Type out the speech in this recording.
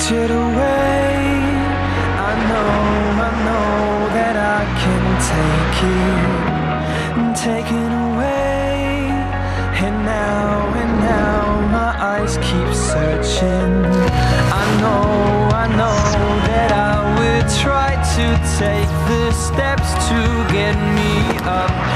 it away. I know, I know that I can take it, take it away. And now, and now, my eyes keep searching. I know, I know that I will try to take the steps to get me up.